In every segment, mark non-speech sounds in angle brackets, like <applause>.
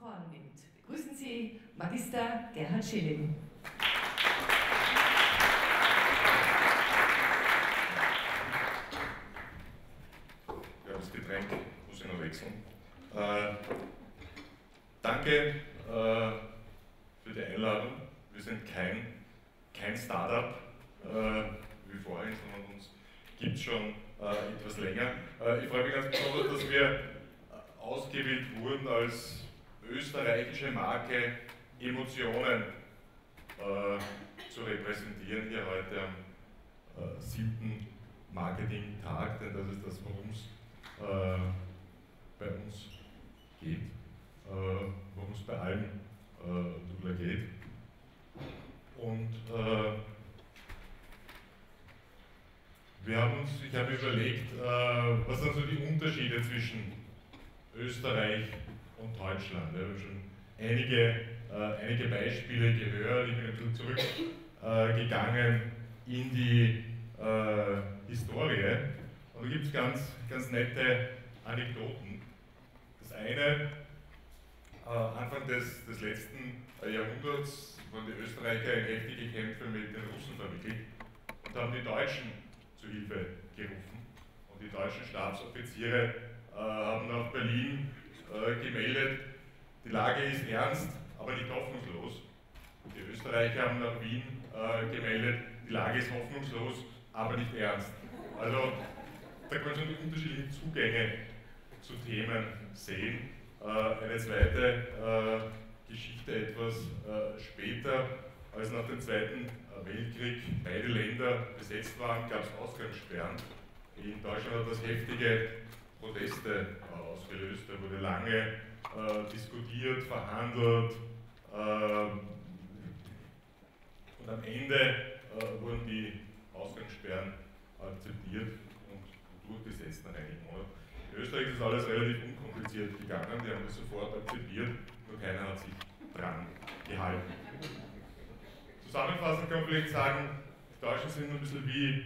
Korn nimmt. Begrüßen Sie Magister Gerhard Schilling. Ja, das Getränk muss ich noch wechseln. Äh, danke äh, für die Einladung. Wir sind kein, kein Startup äh, wie vorhin, sondern uns gibt es schon äh, etwas länger. Äh, ich freue mich ganz besonders, dass wir ausgewählt wurden als österreichische Marke Emotionen äh, zu repräsentieren hier heute am äh, siebten Marketing-Tag, denn das ist das, worum es äh, bei uns geht, äh, worum es bei allen äh, drüber geht. Und äh, wir haben uns, ich habe überlegt, äh, was sind so die Unterschiede zwischen Österreich und Deutschland. Wir haben schon einige, äh, einige Beispiele gehört. Ich bin ein bisschen zurückgegangen äh, in die äh, Historie. Und da gibt es ganz, ganz nette Anekdoten. Das eine, äh, Anfang des, des letzten Jahrhunderts waren die Österreicher in heftige Kämpfe mit den Russen verwickelt und haben die Deutschen zu Hilfe gerufen. Und die deutschen Stabsoffiziere äh, haben nach Berlin gemeldet, die Lage ist ernst, aber nicht hoffnungslos. Die Österreicher haben nach Wien äh, gemeldet, die Lage ist hoffnungslos, aber nicht ernst. Also da kann man schon die unterschiedlichen Zugänge zu Themen sehen. Äh, eine zweite äh, Geschichte etwas äh, später, als nach dem Zweiten Weltkrieg beide Länder besetzt waren, gab es Ausgangssperren. In Deutschland hat das heftige Proteste ausgelöst. Da wurde lange äh, diskutiert, verhandelt äh, und am Ende äh, wurden die Ausgangssperren akzeptiert und durchgesetzt nach einigen Monaten. In Österreich ist alles relativ unkompliziert gegangen, die haben das sofort akzeptiert, nur keiner hat sich dran gehalten. Zusammenfassend kann man vielleicht sagen, die Deutschen sind ein bisschen wie,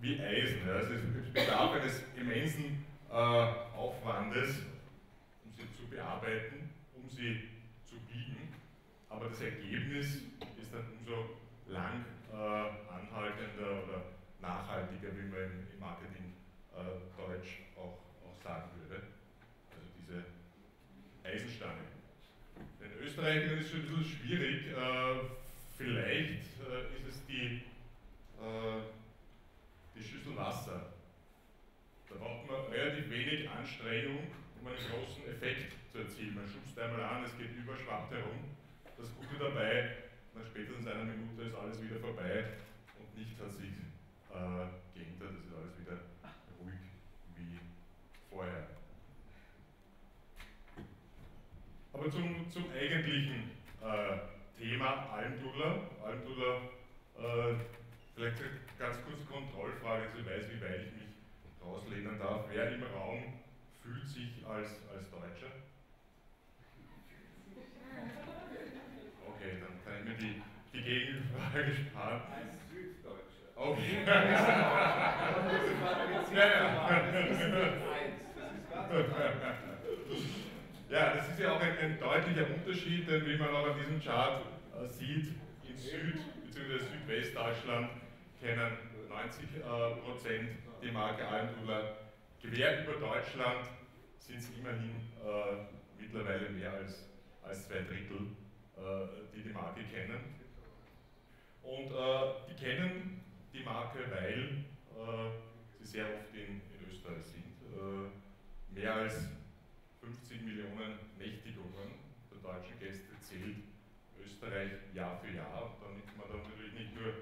wie Eisen. Also es bedarf eines immensen äh, Aufwandes, um sie zu bearbeiten, um sie. Aber das Ergebnis ist dann umso lang äh, anhaltender oder nachhaltiger, wie man im Marketing äh, Deutsch auch, auch sagen würde. Also diese Eisenstange. Den Österreichern ist es schon ein bisschen schwierig, äh, Vielleicht äh, ist es die, äh, die Schüssel Wasser. Da braucht man relativ wenig Anstrengung, um einen großen Effekt zu erzielen. Man schubst einmal an, es geht über, schwappt herum. Das Gute dabei, nach spätestens einer Minute ist alles wieder vorbei und nichts hat sich äh, geändert, es ist alles wieder ruhig wie vorher. Aber zum, zum eigentlichen äh, Thema Almdudler. Almdudler, äh, vielleicht eine ganz kurze Kontrollfrage, dass ich weiß, wie weit ich mich rauslehnen darf. Wer im Raum fühlt sich als, als Deutscher? Okay, dann kann ich mir die, die Gegenfrage sparen. Als Süddeutscher. Okay. ja, ja. Das ist ganz ja, das ist ja auch ein, ein, denn wie man auch an diesem Chart äh, sieht, in Süd- bzw. Südwestdeutschland kennen 90 äh, Prozent die Marke Almdudler. Quer über Deutschland sind es immerhin äh, mittlerweile mehr als, als zwei Drittel, äh, die die Marke kennen. Und äh, die kennen die Marke, weil äh, sie sehr oft in, in Österreich sind. mehr als 50 Millionen Nächtigungen der deutschen Gäste zählt Österreich Jahr für Jahr. Da nimmt man dann natürlich nicht nur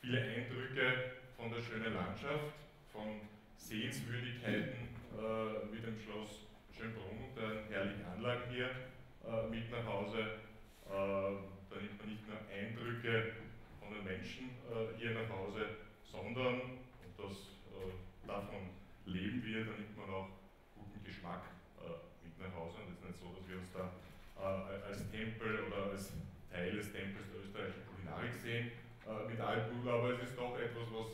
viele Eindrücke von der schönen Landschaft, von Sehenswürdigkeiten äh, wie dem Schloss Schönbrunn und der herrlichen Anlagen hier äh, mit nach Hause. Äh, da nimmt man nicht nur Eindrücke von den Menschen äh, hier nach Hause, sondern, und das, äh, davon leben wir, da nimmt man auch guten Geschmack äh, mit nach Hause. Und es ist nicht so, dass wir uns da äh, als Tempel oder als Teil des Tempels der österreichischen Kulinarik sehen äh, mit Alpul, aber es ist doch etwas, was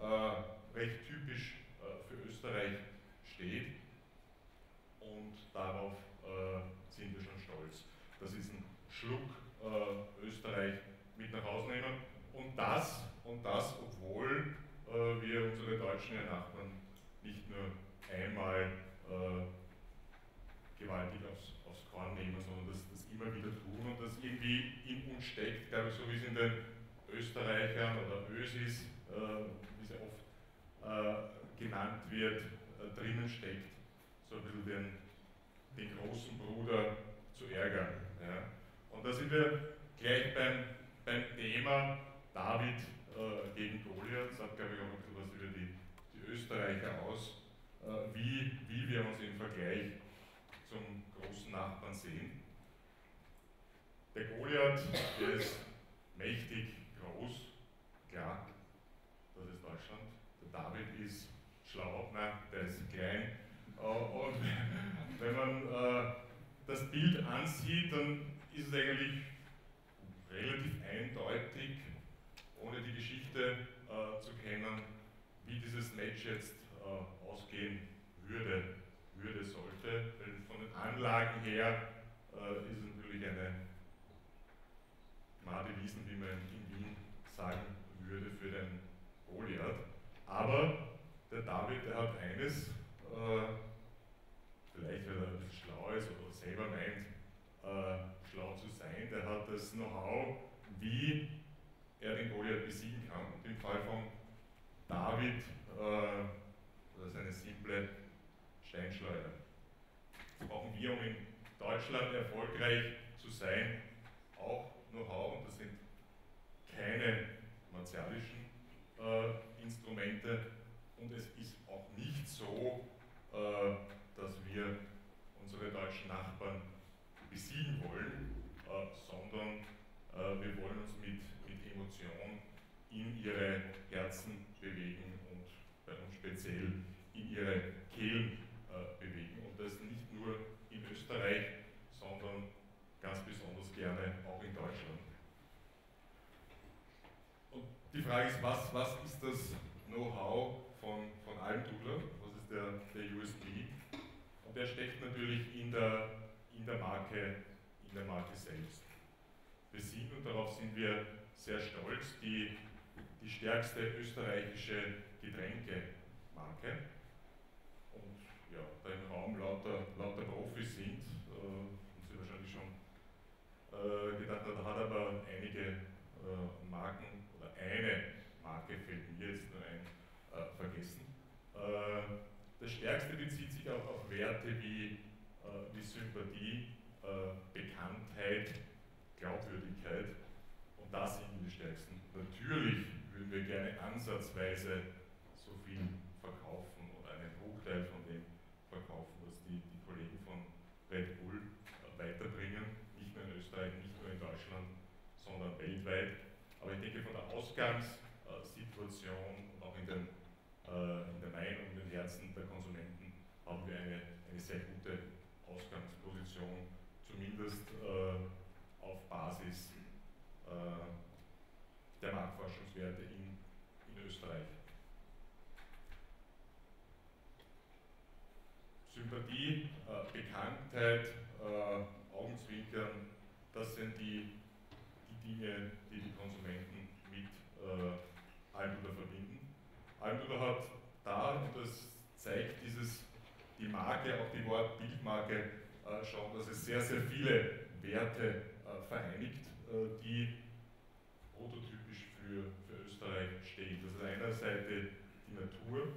äh, recht typisch äh, für Österreich steht und darauf äh, sind wir schon stolz. Das ist ein Schluck Österreich mit nach Hause nehmen und das, und das obwohl wir unsere deutschen Nachbarn nicht nur einmal äh, gewaltig aus aufs Korn nehmen, sondern das, das immer wieder tun und das irgendwie in uns steckt, glaube ich, so wie es in den Österreichern oder Ösis, äh, wie sie oft äh, genannt wird, äh, drinnen steckt, so ein bisschen den, den großen Bruder zu ärgern. Ja. Und da sind wir gleich beim, beim Thema David äh, gegen Goliath, sagt glaube ich auch ein bisschen was über die, die Österreicher aus, äh, wie, wie wir uns im Vergleich zum großen Nachbarn sehen. Der Goliath, der ist mächtig groß, klar, das ist Deutschland. Der David ist schlau, nein, der ist klein. Äh, und <laughs> wenn man äh, das Bild ansieht, dann ist es eigentlich relativ eindeutig, ohne die Geschichte äh, zu kennen, wie dieses Match jetzt ausgehen würde, würde, sollte. Denn von den Anlagen her äh, ist es natürlich eine Made Wiesen, wie man in Wien sagen würde, für den Goliath. Aber der David, der hat eines, äh, vielleicht weil er schlau ist oder selber meint, äh, schlau zu sein, der hat das Know-how, wie er den Goliath besiegen kann. Und im Fall von David, äh, das ist eine simple Steinschleuder. Das brauchen wir, um in Deutschland erfolgreich zu sein, auch Know-how, und das sind keine martialischen äh, Instrumente, und es ist auch nicht so, äh, dass wir unsere deutschen Nachbarn besiegen wollen, äh, sondern äh, wir wollen uns mit, mit Emotion in ihre Herzen bewegen und bei uns speziell in ihre Kehlen äh, bewegen. Und das nicht nur in Österreich, sondern ganz besonders gerne auch in Deutschland. Und die Frage ist, was, was ist das Know-how von, von Almdudler? Was ist der, der USP? Und der steckt natürlich in der, in der Marke, in der Marke selbst. Wir sind, und darauf sind wir sehr stolz, die, die stärkste österreichische Getränkemarke. Und ja, da im Raum lauter, lauter Profis sind, äh, und Sie wahrscheinlich schon äh, gedacht haben, da hat aber einige äh, Marken eine Marke fällt mir jetzt nur ein, äh, vergessen. Äh, das Stärkste bezieht sich auch auf Werte wie, äh, wie Sympathie, äh, Bekanntheit, Glaubwürdigkeit. Und das sind die stärksten. Natürlich würden wir gerne ansatzweise so viel verkaufen oder einen Bruchteil von dem verkaufen, was die, die Kollegen von Red Bull äh, weiterbringen. Nicht nur in Österreich, nicht nur in Deutschland, sondern weltweit. Aber ich denke, von der Ausgangssituation und auch in, den, äh, in der Meinung, in den Herzen der Konsumenten haben wir eine, eine sehr gute Ausgangsposition, zumindest äh, auf Basis äh, der Marktforschungswerte in, in Österreich. Sympathie, äh, Bekanntheit, äh, Augenzwinkern, das sind die, die Dinge, die die Konsumenten mit äh, Almdudler verbinden. Hat da, und das zeigt dieses, die Marke, auch die Wortbildmarke, äh, schon, dass es sehr, sehr viele Werte äh, vereinigt, äh, die prototypisch für, für Österreich stehen. Das ist einerseits die Natur,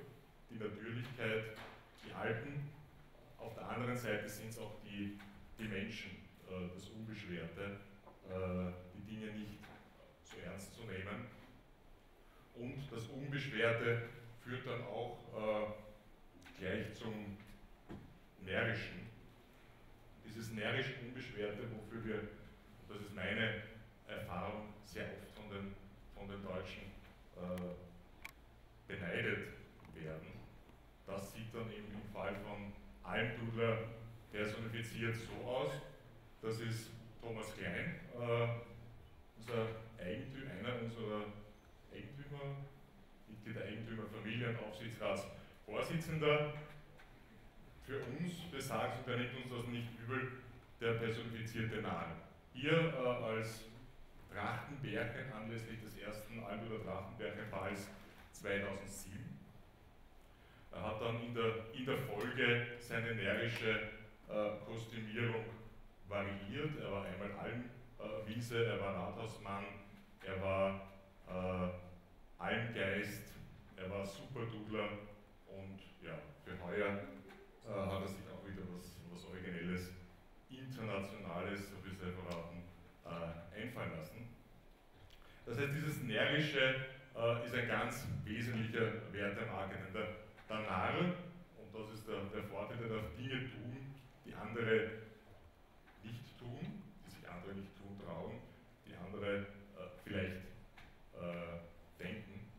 die Natürlichkeit, die Alpen, auf der anderen Seite sind es auch die, die Menschen, das Unbeschwerte, die Dinge nicht zu ernst zu nehmen. Und das Unbeschwerte führt dann auch äh, gleich zum Närrischen. Dieses närrisch Unbeschwerte, wofür wir, das ist meine Erfahrung, sehr oft von den, von den Deutschen äh, beneidet werden. Das sieht dann eben im Fall von Almdudler personifiziert so aus. Das ist Thomas Klein, äh, unser Eigentümer, einer unserer Eigentümer, Mitglied der Eigentümerfamilie und Aufsichtsratsvorsitzender. Für uns, das sagen Sie, der nimmt uns das nicht übel, der personifizierte Narr. Hier äh, als Trachtenbärchen anlässlich des ersten Almdudler Trachtenbärchenballs 2007. Er hat dann in der, in der Folge seine närrische äh, Kostümierung variiert. Er war einmal Almwiese, er war Rathausmann, er war äh, Almgeist, er war Superdudler und ja, für heuer äh, hat er sich auch wieder was, was Originelles, Internationales, so viel sei verraten, äh, einfallen lassen. Das heißt, dieses Närrische äh, ist ein ganz wesentlicher Wert der Marke, denn der, der Narr, und das ist der, der Vorteil, der darf Dinge tun, die andere nicht tun, die sich andere nicht tun trauen, die andere äh, vielleicht äh, denken.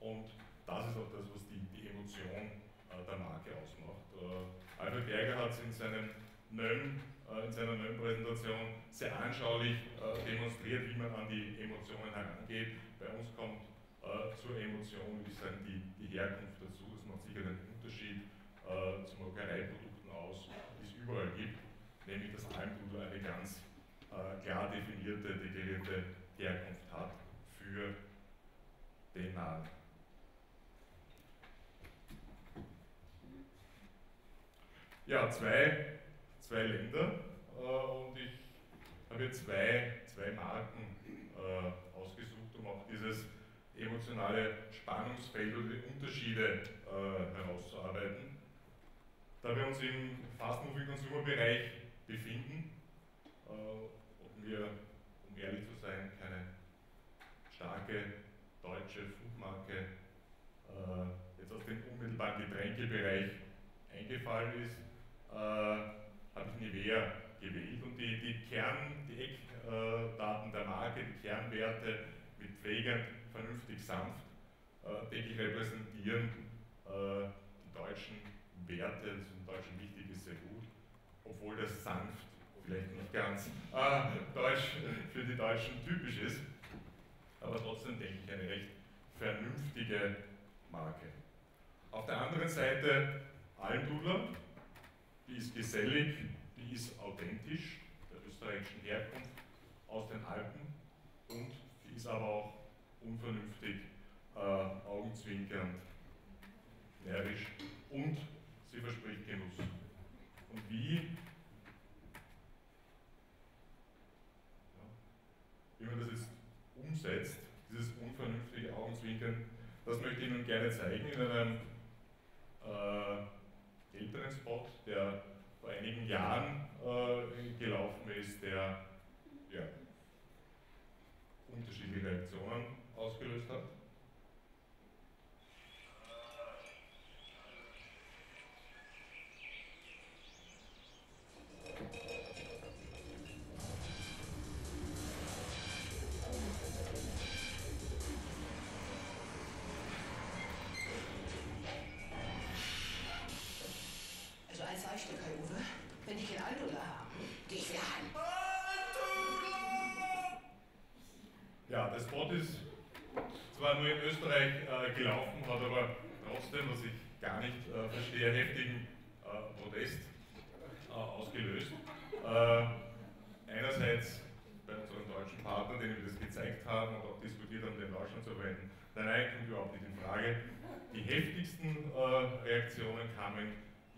Und das ist auch das, was die, die Emotion äh, der Marke ausmacht. Äh, Alfred Berger hat es in seinem Nöm äh, in seiner neuen Präsentation sehr anschaulich äh, demonstriert, wie man an die Emotionen herangeht. Bei uns kommt äh, zur Emotion, würde ich die, die Herkunft dazu. Das macht sicher einen Unterschied zu Molkereiprodukten aus, die es überall gibt, nämlich dass Almdudler eine ganz klar definierte, deklarierte Herkunft hat für den Nahen. Ja, zwei zwei Länder äh, und ich habe zwei, zwei Marken äh, ausgesucht, um auch dieses emotionale Spannungsfeld oder die Unterschiede äh, herauszuarbeiten. Da wir uns im Fast-Moving-Consumer-Bereich befinden äh, und wir, um ehrlich zu sein, keine starke deutsche Foodmarke äh, jetzt aus dem unmittelbaren Getränkebereich eingefallen ist, äh, habe ich Nivea gewählt. Und die, die Kern, die Eckdaten der Marke, die Kernwerte mit Pflegern vernünftig sanft, äh, denke ich, repräsentieren äh, die deutschen Werte, das ist im Deutschen wichtig ist, sehr gut, obwohl das sanft vielleicht nicht ganz äh, deutsch für die Deutschen typisch ist, aber trotzdem denke ich eine recht vernünftige Marke. Auf der anderen Seite Almdudler, die ist gesellig, die ist authentisch, der österreichischen Herkunft, aus den Alpen und die ist aber auch unvernünftig, äh, augenzwinkernd, närrisch und sie verspricht Genuss. Und wie, ja, wie man das jetzt umsetzt, dieses unvernünftige Augenzwinkern, das möchte ich Ihnen gerne zeigen in einem äh, älteren Spot, der vor einigen Jahren äh, gelaufen ist, der ja, unterschiedliche Reaktionen ausgelöst hat.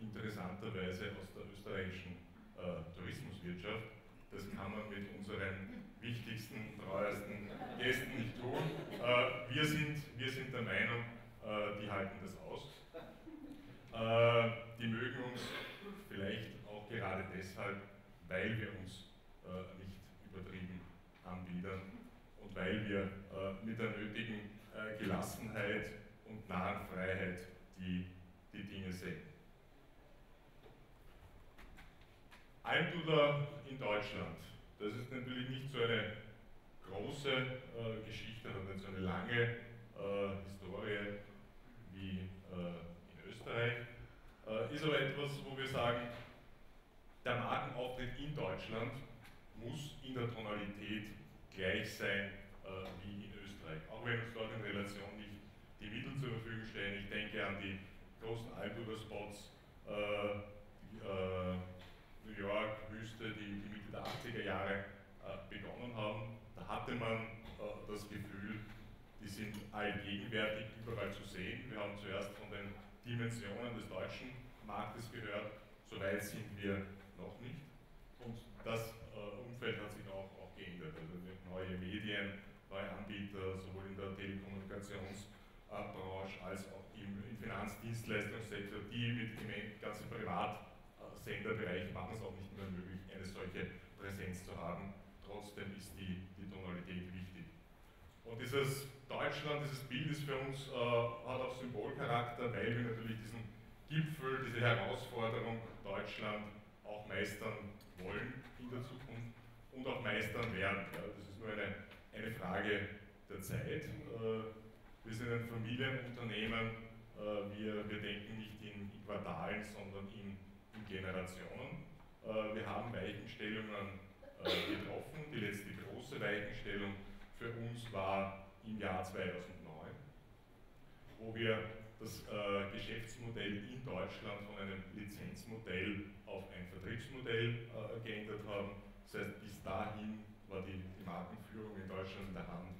Interessanterweise aus der österreichischen äh, Tourismuswirtschaft. Das kann man mit unseren wichtigsten, treuesten Gästen nicht tun. Äh, wir, sind, wir sind der Meinung, äh, die halten das aus. Äh, die mögen uns vielleicht auch gerade deshalb, weil wir uns äh, nicht übertrieben anbiedern und weil wir äh, mit der nötigen Gelassenheit und nahen Freiheit die, die Dinge sehen. Almdudler in Deutschland. Das ist natürlich nicht so eine große äh, Geschichte, hat nicht so eine lange äh, Historie wie äh, in Österreich. Äh, ist aber etwas, wo wir sagen, der Markenauftritt in Deutschland muss in der Tonalität gleich sein äh, wie in Österreich. Auch wenn uns dort in Relation nicht die Mittel zur Verfügung stehen. Ich denke an die großen Almdudler-Spots, äh, New York, Wüste, die, die Mitte der 80er Jahre begonnen haben, da hatte man das Gefühl, die sind allgegenwärtig überall zu sehen. Wir haben zuerst von den Dimensionen des deutschen Marktes gehört, soweit sind wir noch nicht. Und das Umfeld hat sich auch, auch geändert. Also neue Medien, neue Anbieter, sowohl in der Telekommunikationsbranche als auch im, Finanzdienstleistungssektor, die mit dem ganzen Privatsenderbereich machen es auch nicht mehr möglich, eine solche Präsenz zu haben. Trotzdem ist die, die Tonalität wichtig. Und dieses Deutschland, dieses Bild ist für uns, äh, hat auch Symbolcharakter, weil wir natürlich diesen Gipfel, diese Herausforderung Deutschland auch meistern wollen in der Zukunft und auch meistern werden. Ja, das ist nur eine, eine Frage der Zeit. Äh, wir sind ein Familienunternehmen, äh, wir, wir denken nicht in, Quartalen, sondern in, in Generationen. Äh, wir haben Weichenstellungen getroffen. Die letzte große Weichenstellung für uns war im Jahr 2009, wo wir das Geschäftsmodell in Deutschland von einem Lizenzmodell auf ein Vertriebsmodell geändert haben. Das heißt, bis dahin war die, Markenführung in Deutschland in der Hand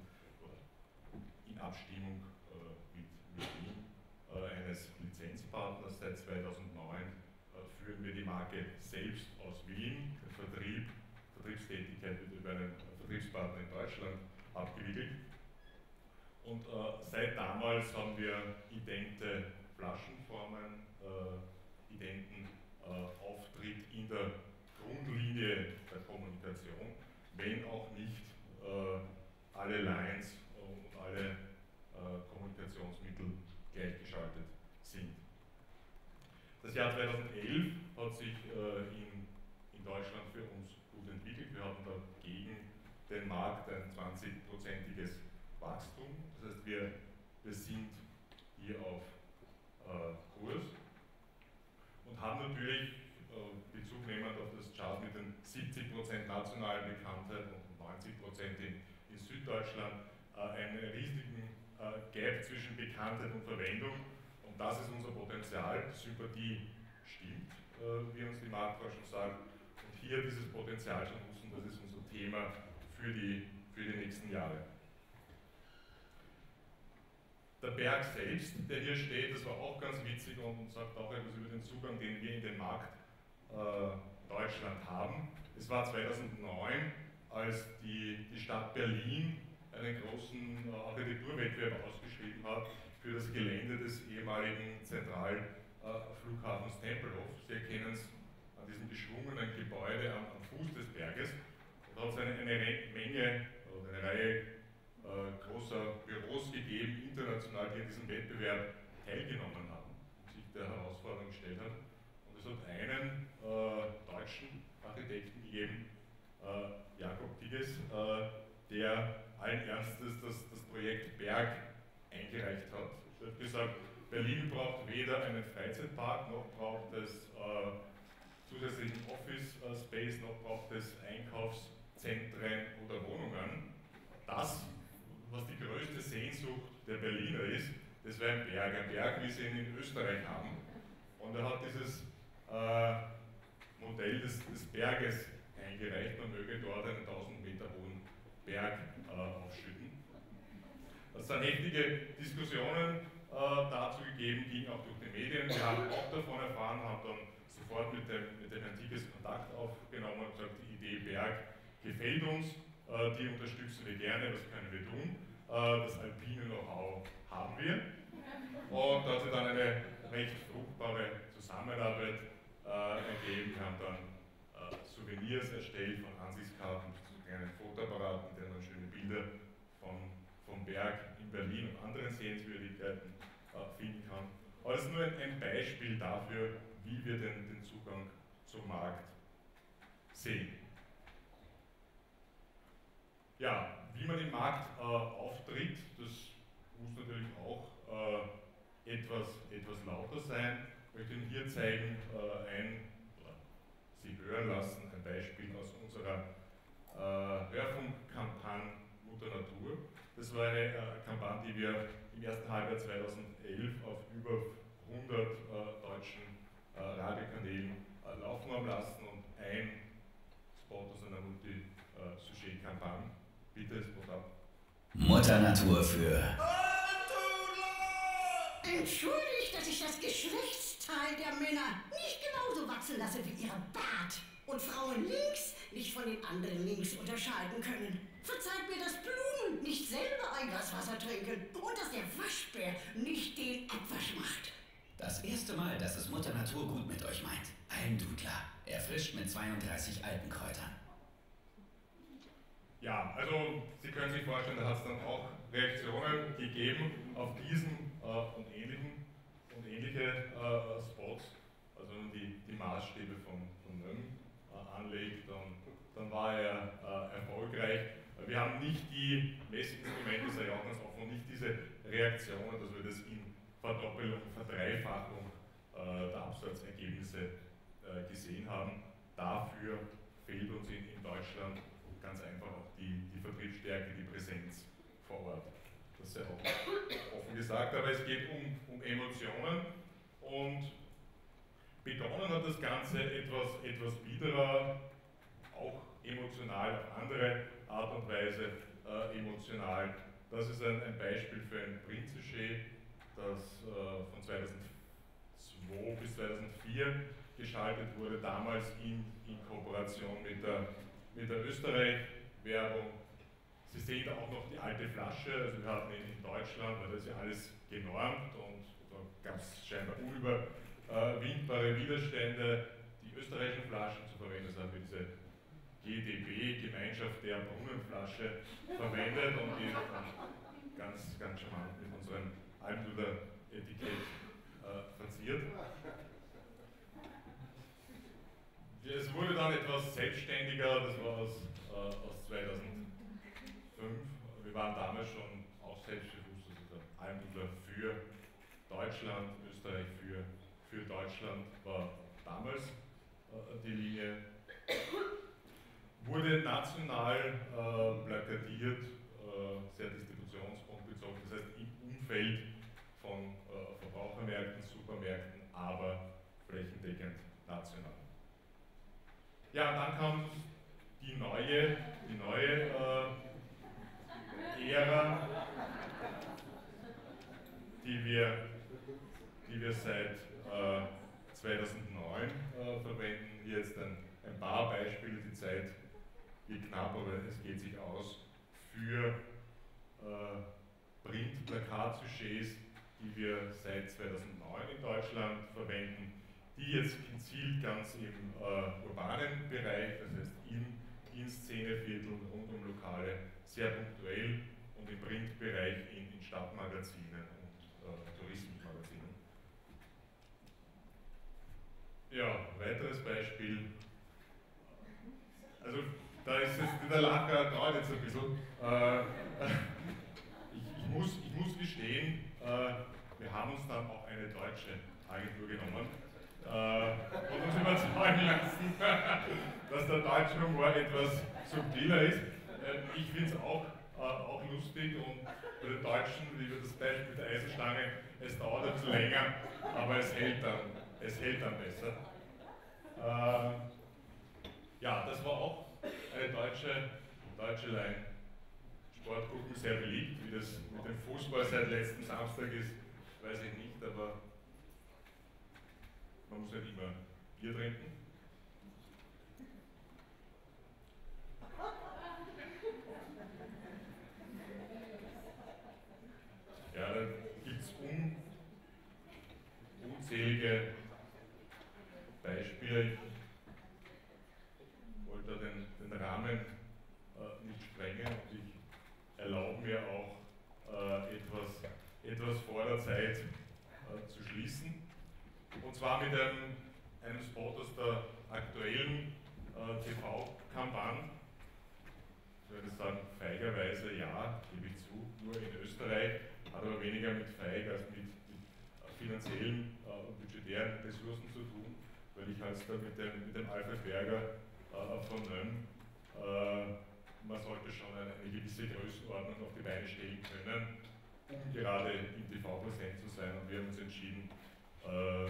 in Abstimmung äh, mit, mit Wien äh, eines Lizenzpartners. Seit 2009 äh, führen wir die Marke selbst aus Wien. Der Vertrieb, Vertriebstätigkeit wird über einen Vertriebspartner in Deutschland abgewickelt. Und äh, seit damals haben wir idente Flaschenformen, äh, identen äh, Auftritt in der Grundlinie der Kommunikation, wenn auch nicht äh, alle Lines und alle äh, Kommunikationsmittel gleichgeschaltet sind. Das Jahr 2011 hat sich äh, in, in Deutschland für uns gut entwickelt. Wir hatten dagegen den Markt ein 20-prozentiges Wachstum. Das heißt, wir, wir sind hier auf äh, Kurs und haben natürlich äh, Bezug nehmend auf das Chart mit den 70% nationalen Bekanntheit und 90% in, in Süddeutschland äh, einen riesigen äh, Gap zwischen Bekanntheit und Verwendung. Und das ist unser Potenzial. Sympathie stimmt, äh, wie uns die Marktforschung sagt. Und hier dieses Potenzial zu nutzen, das ist unser Thema für die, für die nächsten Jahre. Der Berg selbst, der hier steht, das war auch ganz witzig und sagt auch etwas über den Zugang, den wir in den Markt äh, Deutschland haben. Es war 2009, als die, die Stadt Berlin einen großen äh, Architekturwettbewerb ausgeschrieben hat für das Gelände des ehemaligen Zentralflughafens äh, Tempelhof. Sie erkennen es an diesem geschwungenen Gebäude am, am Fuß des Berges. Da hat es eine, eine Menge oder eine Reihe äh, großer Büros gegeben, international, die an diesem Wettbewerb teilgenommen haben und sich der Herausforderung gestellt haben. Und es hat einen äh, deutschen Architekten gegeben, äh, Jakob Tigges, äh, der allen Ernstes das, das Projekt Berg eingereicht hat. Er hat gesagt, Berlin braucht weder einen Freizeitpark, noch braucht es äh, zusätzlichen Office äh, noch braucht es Einkaufs- Zentren oder Wohnungen. Das, was die größte Sehnsucht der Berliner ist, das wäre ein Berg, ein Berg, wie sie ihn in Österreich haben. Und er hat dieses äh, Modell des, des, Berges eingereicht, man möge dort einen 1000 Meter hohen Berg äh, aufschütten. Es sind heftige Diskussionen äh, dazu gegeben, ging auch durch die Medien. Wir haben auch davon erfahren, haben dann sofort mit dem, mit dem Tigges Kontakt aufgenommen und gesagt, die Idee Berg gefällt uns, äh, die unterstützen wir gerne, was können wir tun? Äh, das alpine Know-how haben wir. Und da hat sich dann eine recht fruchtbare Zusammenarbeit äh, ergeben. Wir haben dann Souvenirs erstellt von Ansichtskarten zu kleinen Fotoapparaten, mit denen man schöne Bilder von, vom Berg in Berlin und anderen Sehenswürdigkeiten finden kann. Aber das ist nur ein, Beispiel dafür, wie wir den, den Zugang zum Markt sehen. Ja, wie man im Markt äh, auftritt, das muss natürlich auch äh, etwas, etwas lauter sein. Ich möchte Ihnen hier zeigen, äh, ein, Sie hören lassen, ein Beispiel aus unserer äh, Hörfunkkampagne Mutter Natur. Das war eine äh, Kampagne, die wir im ersten Halbjahr 2011 auf über 100 äh, deutschen Radiokanälen laufen haben lassen und ein Spot aus einer Multi äh. Bitte, muss ab. Mutter Natur für Entschuldigt, dass ich das Geschlechtsteil der Männer nicht genauso wachsen lasse wie ihr Bart und Frauen links nicht von den anderen links unterscheiden können. Verzeiht mir, dass Blumen nicht selber ein Glas Wasser trinken und dass der Waschbär nicht den Abwasch macht. das erste Mal, dass es Mutter Natur gut mit euch meint. Almdudler, erfrischt mit 32 Alpenkräutern. Ja, also Sie können sich vorstellen, da hat es dann auch Reaktionen gegeben auf diesen und ähnlichen und ähnliche äh, Spots. Also wenn man die, die Maßstäbe von, von Nöm äh, anlegt, dann, dann war er äh, erfolgreich. Wir haben nicht die Messinstrumente, sage ich auch ganz offen, nicht diese Reaktionen, dass wir das in Verdoppelung, Verdreifachung äh, der Absatzergebnisse äh, gesehen haben. Dafür fehlt uns in, in Deutschland ganz einfach auch die, die Vertriebsstärke, die Präsenz vor Ort. Das ist ja auch offen gesagt, aber es geht um, um Emotionen und begonnen hat das Ganze etwas, etwas biederer, auch emotional, auf andere Art und Weise äh, emotional. Das ist ein, ein Beispiel für ein Printsujet, das äh, von 2002 bis 2004 geschaltet wurde, damals in, in Kooperation mit der, mit der Österreich-Werbung. Sie sehen da auch noch die alte Flasche, also wir hatten in, Deutschland, war das ja alles genormt und da gab es scheinbar unüberwindbare Widerstände, die österreichischen Flaschen zu verwenden. Das haben wir diese GDB, Gemeinschaft der Brunnenflasche, verwendet und die ganz, ganz charmant mit unserem Almduder-Etikett äh, verziert. Es wurde dann etwas selbstständiger, das war äh, aus 2005. Wir waren damals schon auch selbstbewusst, also der Almdudler für Deutschland, Österreich für, für Deutschland war damals äh, die Linie. Wurde national äh, plakatiert, äh, sehr distributionspunktbezogen, das heißt im Umfeld von äh, Verbrauchermärkten, Supermärkten, aber flächendeckend national. Ja, und dann kam die neue, die neue äh, Ära, die wir, die wir seit äh, 2009 äh, verwenden. Hier jetzt ein, ein paar Beispiele, die Zeit geht knapp, aber es geht sich aus für äh, Print-Plakat-Sujets, die wir seit 2009 in Deutschland verwenden die jetzt gezielt ganz im äh, urbanen Bereich, das heißt in, in Szenevierteln rund um Lokale, sehr punktuell und im Printbereich in, in Stadtmagazinen und äh, Tourismusmagazinen. Ja, weiteres Beispiel. Also da ist es, der Lacher dauert jetzt ein bisschen. Äh, ich, ich, muss, ich muss gestehen, äh, wir haben uns dann auch eine deutsche Agentur genommen äh, und uns überzeugen lassen, <laughs> dass der deutsche Humor etwas subtiler ist. Äh, ich finde es auch, äh, auch lustig und bei den Deutschen, wie wir das Beispiel der Eisenstange, es dauert etwas länger, aber es hält dann, es hält dann besser. Äh, ja, das war auch eine deutsche, deutsche Line. Sportgruppen sehr beliebt, wie das mit dem Fußball seit letzten Samstag ist, weiß ich nicht, aber man muss nicht immer Bier trinken. Ja, gibt es un, unzählige Beispiele. Ich wollte den, den Rahmen äh, nicht sprengen und ich erlaube mir auch äh, etwas, etwas vor der Zeit äh, zu schließen. Und zwar mit einem Spot aus der aktuellen äh, TV-Kampagne. Ich würde sagen, feigerweise ja, gebe ich zu, nur in Österreich, hat aber weniger mit feig als mit, mit finanziellen äh, und budgetären Ressourcen zu tun, weil ich halt mit dem, mit dem Alfred Berger äh, von Nöm, äh, man sollte schon eine, eine, gewisse Größenordnung auf die Beine stellen können, um gerade im TV präsent zu sein. Und wir haben uns entschieden, äh,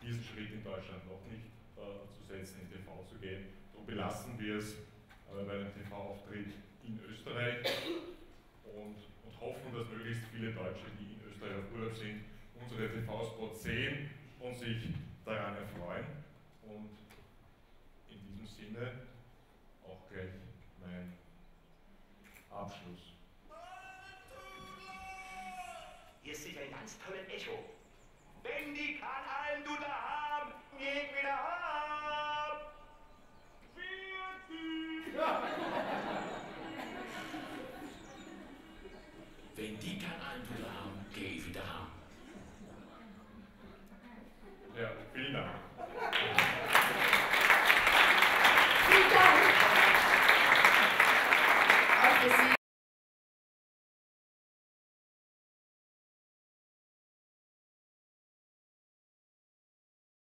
diesen Schritt in Deutschland noch nicht äh, zu setzen, in TV zu gehen. Darum belassen wir es äh, bei einem TV-Auftritt in Österreich und, und hoffen, dass möglichst viele Deutsche, die in Österreich auf Urlaub sind, unsere TV-Spots sehen und sich daran erfreuen. Und in diesem Sinne auch gleich mein Abschluss. Hier sehe ich ein ganz tolles Echo. Wendy kann allen du da haben, geht wieder ab. Wendy. Ja. Wendy